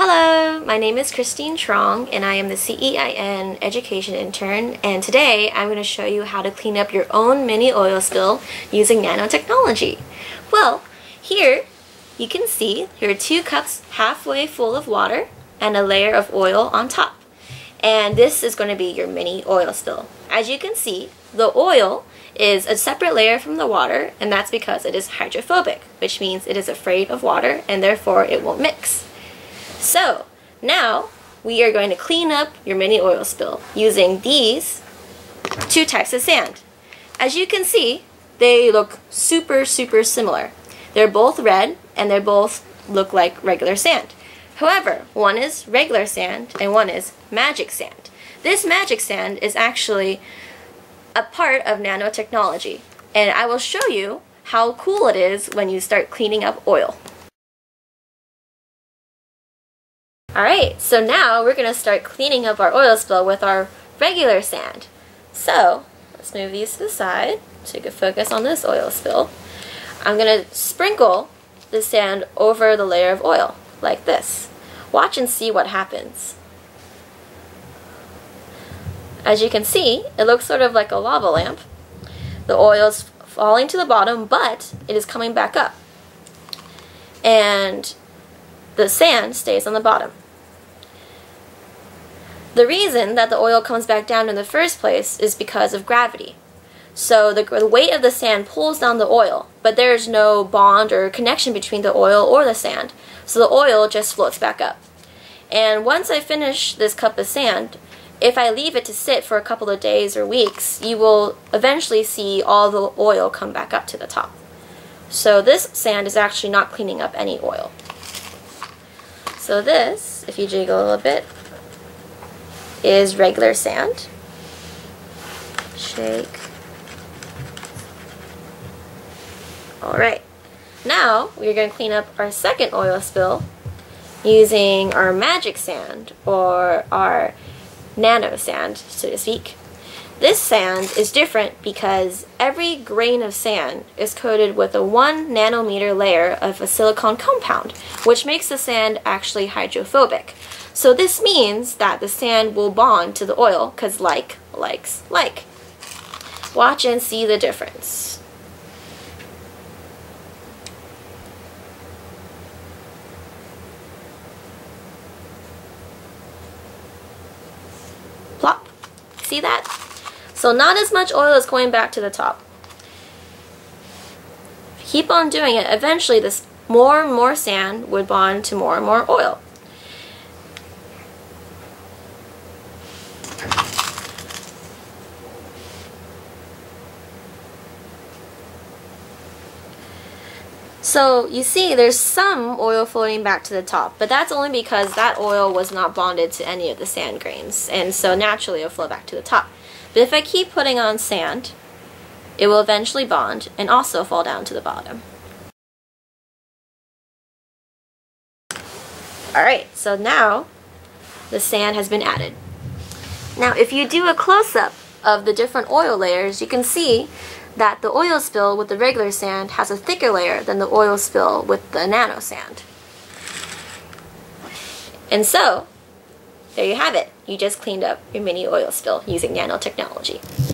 Hello, my name is Christine Truong and I am the CEIN Education Intern and today I'm going to show you how to clean up your own mini oil spill using nanotechnology. Well, here you can see there are two cups halfway full of water and a layer of oil on top. And this is going to be your mini oil spill. As you can see, the oil is a separate layer from the water and that's because it is hydrophobic, which means it is afraid of water and therefore it won't mix. So now we are going to clean up your mini oil spill using these two types of sand. As you can see, they look super, super similar. They're both red and they both look like regular sand. However, one is regular sand and one is magic sand. This magic sand is actually a part of nanotechnology and I will show you how cool it is when you start cleaning up oil. Alright, so now we're going to start cleaning up our oil spill with our regular sand. So, let's move these to the side so you can focus on this oil spill. I'm going to sprinkle the sand over the layer of oil, like this. Watch and see what happens. As you can see, it looks sort of like a lava lamp. The oil is falling to the bottom, but it is coming back up. And the sand stays on the bottom. The reason that the oil comes back down in the first place is because of gravity. So the, the weight of the sand pulls down the oil, but there's no bond or connection between the oil or the sand. So the oil just floats back up. And once I finish this cup of sand, if I leave it to sit for a couple of days or weeks, you will eventually see all the oil come back up to the top. So this sand is actually not cleaning up any oil. So this, if you jiggle a little bit, is regular sand. Shake. Alright, now we're going to clean up our second oil spill using our magic sand or our nano sand, so to speak. This sand is different because every grain of sand is coated with a 1 nanometer layer of a silicon compound, which makes the sand actually hydrophobic. So this means that the sand will bond to the oil because like likes like. Watch and see the difference. Plop. See that? So not as much oil is going back to the top. Keep on doing it. Eventually this more and more sand would bond to more and more oil. So you see there's some oil floating back to the top, but that's only because that oil was not bonded to any of the sand grains, and so naturally it'll flow back to the top. But if I keep putting on sand, it will eventually bond and also fall down to the bottom. Alright, so now the sand has been added. Now if you do a close-up of the different oil layers, you can see that the oil spill with the regular sand has a thicker layer than the oil spill with the nano sand. And so, there you have it. You just cleaned up your mini oil spill using nanotechnology.